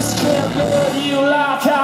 just can't love you like I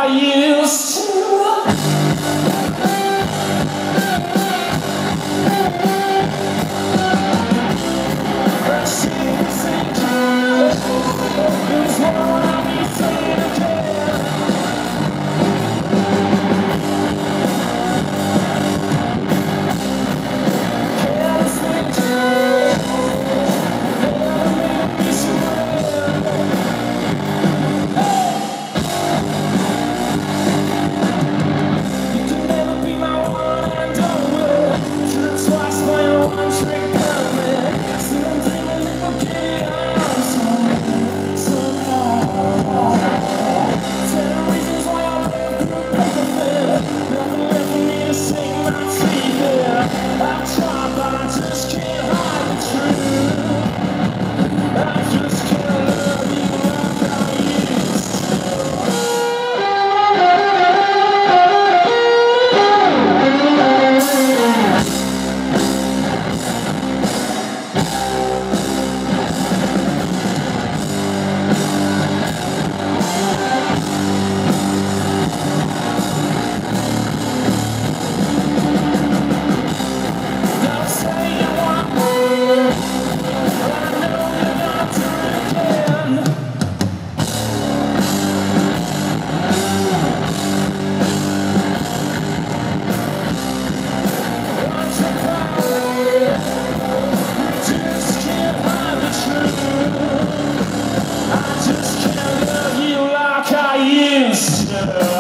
Hello.